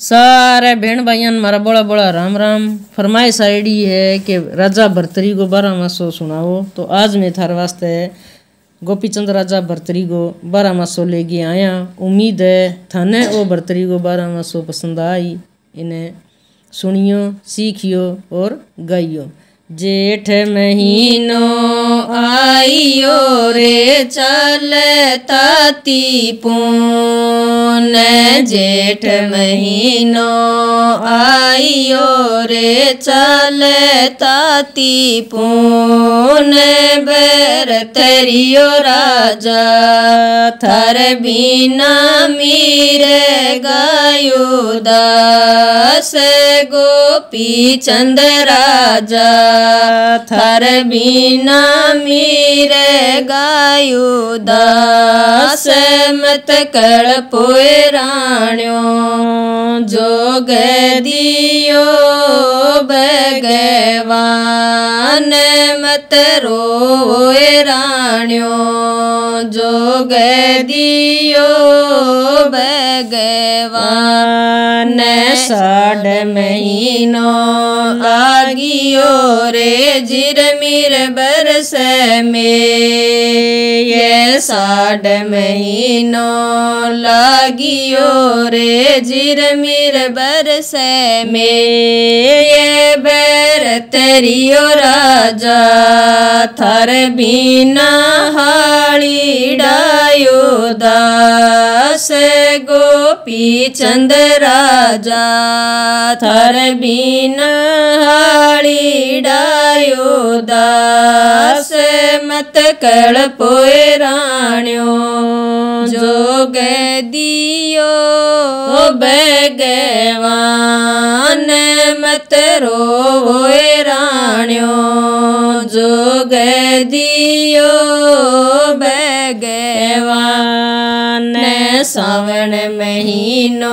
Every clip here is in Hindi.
सारे भेण भाइयन मारा बोला बोला राम राम। फरमाइश आईडी है कि राजा भरतरी को बारह मासो सुनाओ। तो आज मैं थारे वास्ते गोपी चंद राजा भरतरी को बारह मासो लेके आया। उम्मीद है थाने वो भरतरी को बारह मासो पसंद आई। इन्हें सुनियो, सीखियो और गाइयो। जेठ महीनो आइयो रे चल ताती पून जेठ महीनो आइयो रे चल ताती पून बर तरियो राजा, थर बिना मीर गायो दास गोपी चंद राजा थर बिना मीर गायो दास मत कल पोए राण्यो, जोग दियो भगवान मत रोए राण्यो जोग दियो भगवान साढ़ महीनो लागियो रे जिर जिरमिर बरस में। ये साढ़ महीनो लागियो रे जिरमिर बरस में। ये तरियो राजा, थर बिना हाड़ी डायो दास गोपी चंद राजा, थर बिना हाड़ी डायो दास मत कल पोए राण्यो, जोग दियो भगवान मत रोए राण्यो जोग दियो भगवान सावण महीनो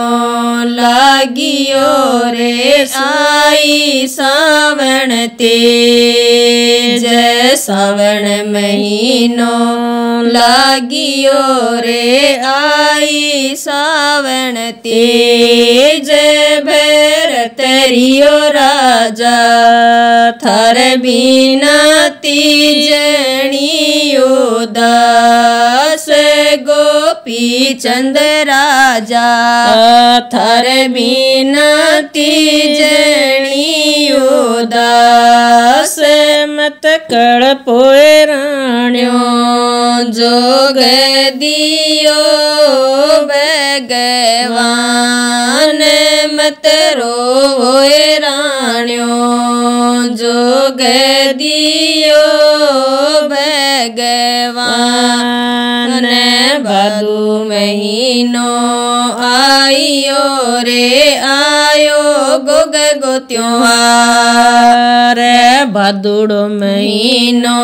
लागियो रे आई सावण तेज। सावण महीनो लागियो रे आई सावण भर तरियो राजा, थर बिना तीजणियो दास गोपी चंद राजा थर बिना तीजणियो दास मत कड़ पोए राण्यो। जोग दियो भगवान मत रोए राण्यो। जोग दियो भगवान भादु महीनो आइयो रे आयो गोग गो त्योहार भादुड़ो महीनो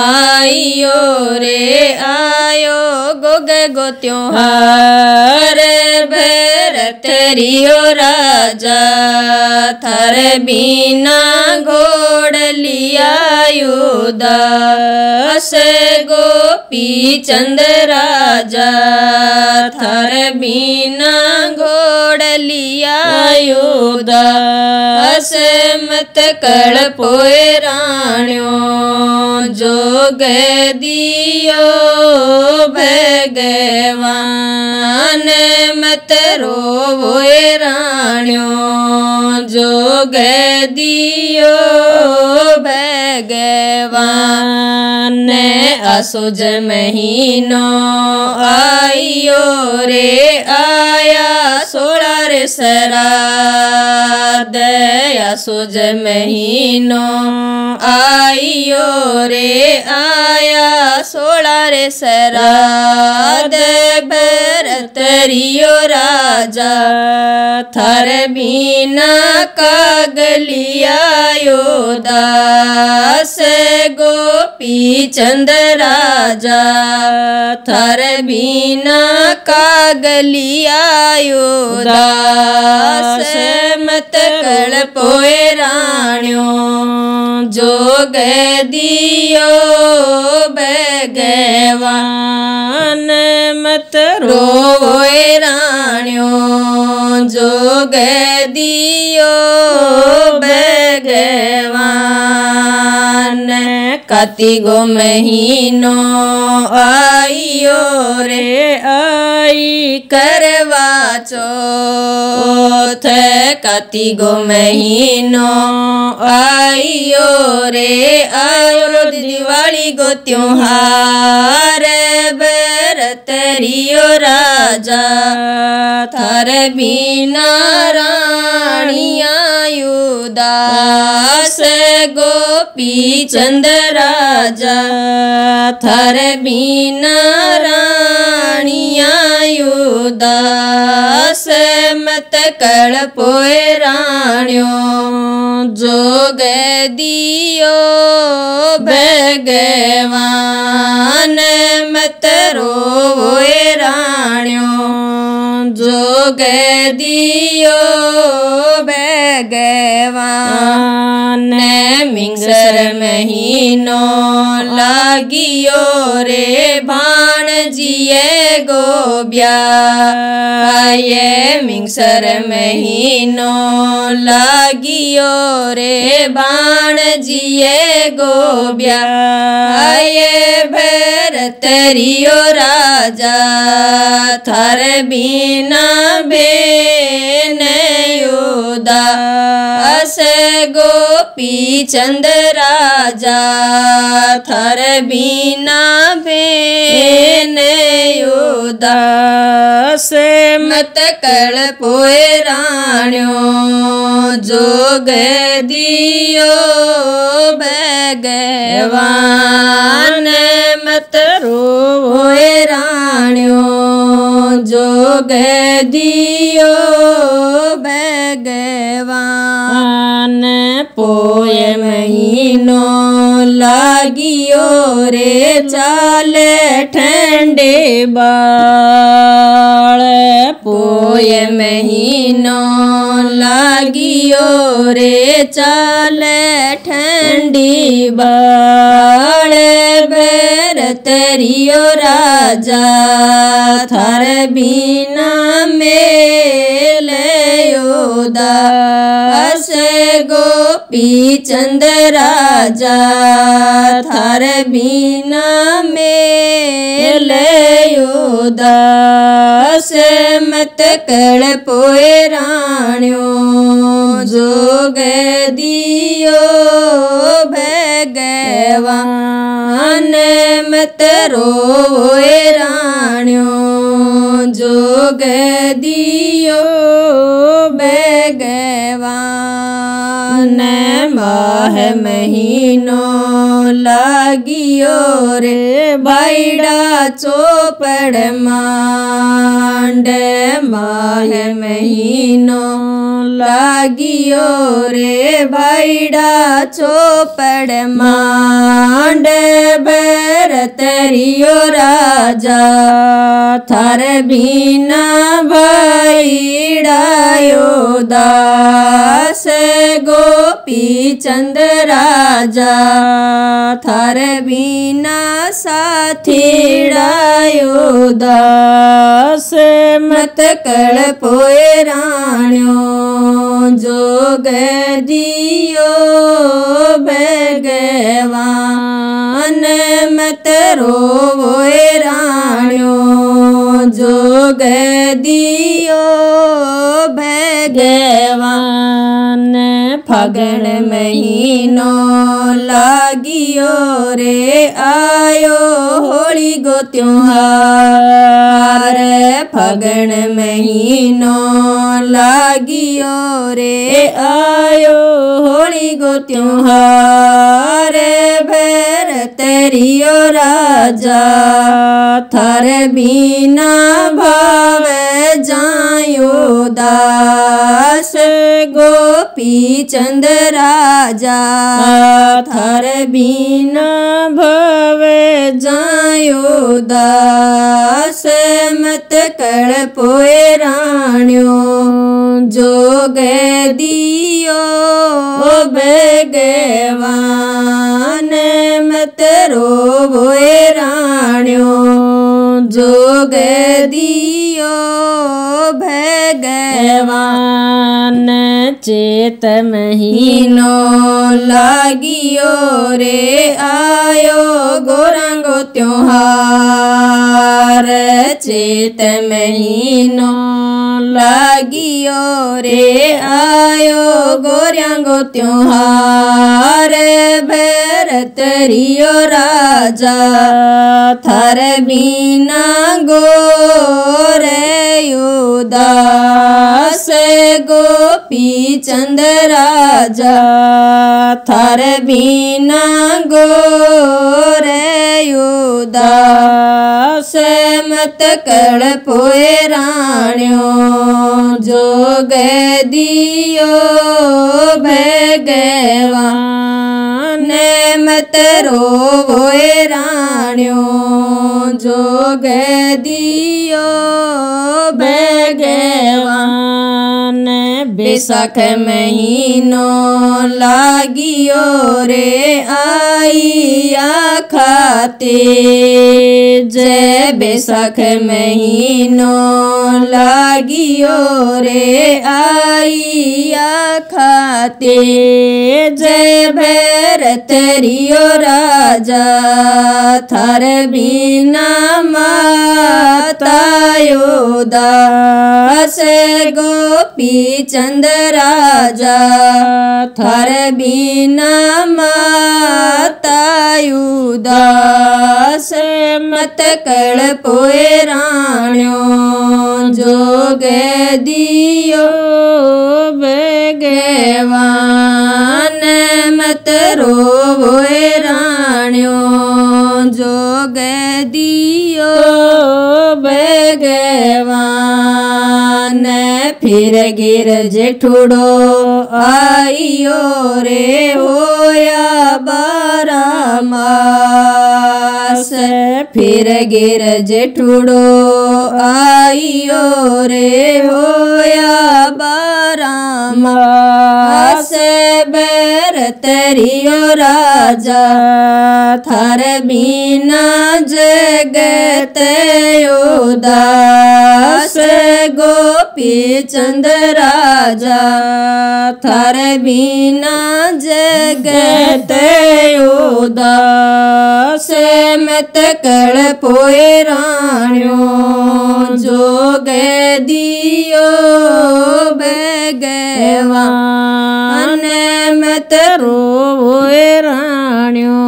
आइयो रे आयो गोग गो त्योहार भरत रियो राजा, थर बिना घोड़ लियायो दास गोपी चंद राजा थर बिना घोड़ लियायो दास मत कड़ पोए राण्यो जोग दियो भगवान, मत रोए राण्यो जोग दियो भगवान। असुज महीनो आइयो रे आया सोलर सराद असुज महीनो आइयो रे आया सोलर सराद भरतरियो राजा, थर बिना कागलियायो दास गोपी चंद राजा, थर बिना कागलियायो दास मत कल पोए राण्यो, जोग दियो भगवान राण्यो जोग दियो भगवान। कति गो महीनो आइयो रे आई करवा चौथ। कति गो महीनो आइयो रे आयो दिवाली गो त्योहार। बरतरियो राजा थर बिना रानिया गोपी चंद राजा थर बिना रानिया मत कर पोए राण्यो, जोग दियो भगवान, मत रोए राण्यो, जोग दियो भगवान मिंसर महीनो लागियो रे भाण जिए गोब्या। ये मिंगसर महीनो लागियो रे बाण जिए गोब्या। ये भरतरियो राजा, थर बिना बेन योदा। अस गोपी चंद राजा, थर बिना बेन योदास मत कल पोए राण्यो, जोग दियो भगवान राण्यो जोग दियो भगवान पोय महीनो लागियो रे चाल ठंडे बाळ। पोय महीनो लागियो रे चाल ठंडी बाळ। भरतरियो राजा, थर बिना मेल योदा। अस गोपी चंद राजा थर बिना मेल योदास मत कल पोए राण्यो, जोग दियो भगवान मत रोए राण्यो, जोग दियो माह महीनो लागियो रे बाईडा चोपड़ मांड। माह महीनो लागियो रे भाईडा चोपड़ मांड। भरतरियो राजा, थर बिना भाईडा योदास गोपी चंद राजा, थर बिना साथीड़ायो दास। मत कल पोए राण्यो जोग दियो भगवान मत रोए राण्यो जोग दियो भगवान फगण महीनो लागियो रे, आयो होली गो त्योहार। फगण महीनो लागियो रे, आयो होली गो त्योहार। भरतरियो राजा, थर बिना भाव जायो दास। गोपी चंद राजा, थर बिना भव जायो दास, मत कल पोए राण्यो, जोग दियो भगवान मत रोए राण्यो। जोग दियो भगवान चेत महीनो लागियो रे आयो गोरंगो त्योहार। चेत महीनो लागियो रे आयो गोरंगो त्योहार। भरत रियो राजा, थर बीना गो रे उदास गोपी चंद राजा, थर बीना गो रे उदास मत कड़ पोए राण्यो, जोग दियो भगवान मत रोए राण्यो जोग दियो भगवान बेसख महीनो लागियो रे आइया खाते। जय बेसख महीनो लागियो रे आइया खाते। जय भरत रियो राजा थर बिना मातायो दास गोपी चंद राजा थर बिना मातायु दास मत कड़ पोए राण्यो जोग दियो भगवान मत रोए राण्यो जोग दियो भगवान फिर गिर जेठुड़ो आइयो रे होया बारा मास फिर गिर जेठुड़ो आइयो रे होया बारा मास बैरतरियो राजा थर बिना जगत उदास गोपी चंद राजा थर बिना जगत उदास मत कर पोए राण्यो जोग दियो भगवान मत रोए जो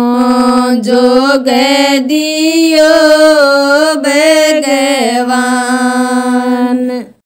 जोग दियो